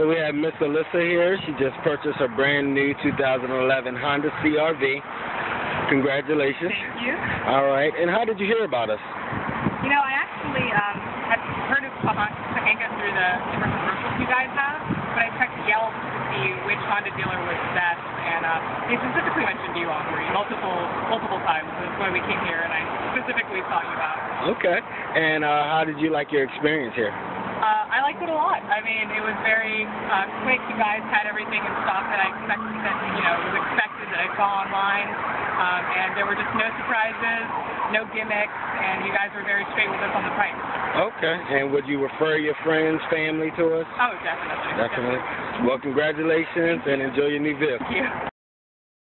So we have Miss Alyssa here. She just purchased her brand new 2011 Honda CRV. Congratulations. Thank you. All right. And how did you hear about us? You know, I actually um, had heard of Pohanka through the different commercials you guys have, but I checked Yelp to see which Honda dealer was best, and uh, they specifically mentioned you on Marie multiple multiple times. That's why we came here, and I specifically sought you out. Okay. And uh, how did you like your experience here? Uh, I liked it a lot. I mean, it was very uh, quick. You guys had everything in stock that I expected, that you know was expected that I saw online, um, and there were just no surprises, no gimmicks, and you guys were very straight with us on the price. Okay. And would you refer your friends, family to us? Oh, definitely. Definitely. Well, congratulations and enjoy your new vehicle. Thank you.